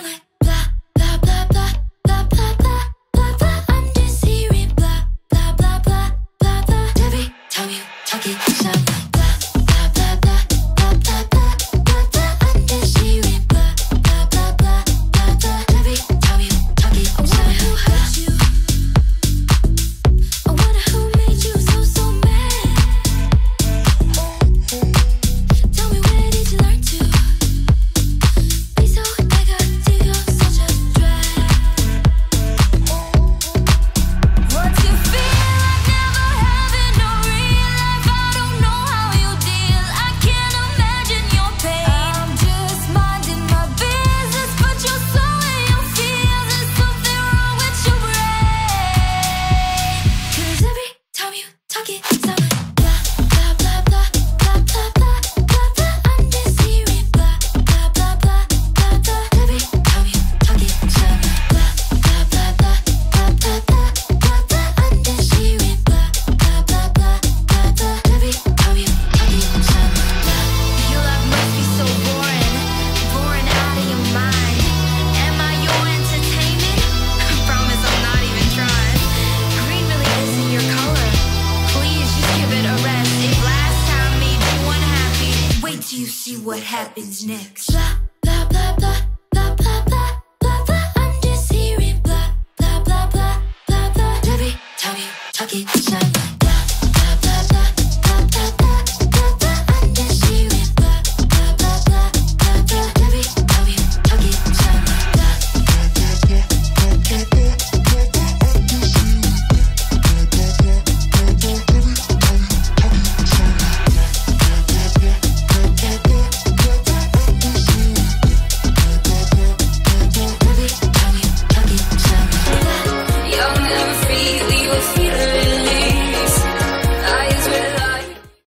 Dollar. see what happens next. Blah, blah, blah, blah.